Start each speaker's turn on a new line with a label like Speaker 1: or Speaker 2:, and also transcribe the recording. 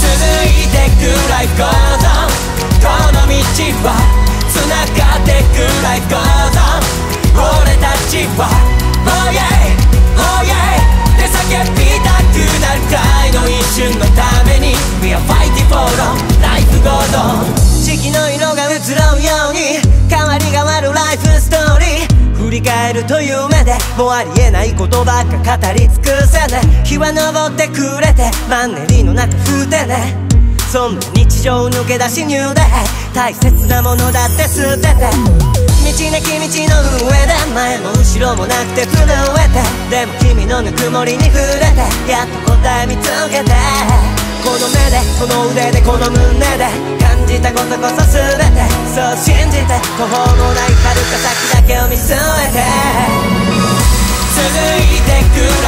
Speaker 1: 続いてくラゴーこの道はつながってくライゴー俺たちは Oh yeah, oh yeah びたいえるという目でもうありえないことばっか語り尽くせね。日は昇ってくれてマンネリの中風てね。そんな日常抜け出し入で大切なものだって捨てて。道なき道の上で前も後ろもなくて震えて。でも君のぬくもりに触れてやっと答え見つけて。この目でこの腕でこの胸で。じたことこそ全てそう信じて途方もない遥か先だけを見据えて続いてく